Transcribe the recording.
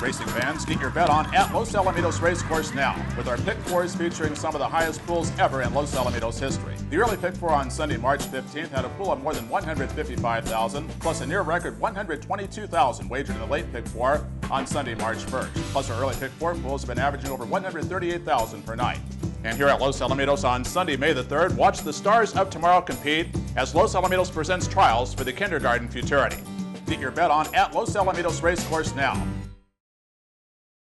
Racing fans, get your bet on at Los Alamitos Racecourse now with our pick fours featuring some of the highest pools ever in Los Alamitos history. The early pick four on Sunday, March 15th had a pool of more than 155,000 plus a near record 122,000 wagered in the late pick four on Sunday, March 1st. Plus our early pick four pools have been averaging over 138,000 per night. And here at Los Alamitos on Sunday, May the 3rd, watch the stars of tomorrow compete as Los Alamitos presents trials for the kindergarten futurity. Get your bet on at Los Alamitos Racecourse now.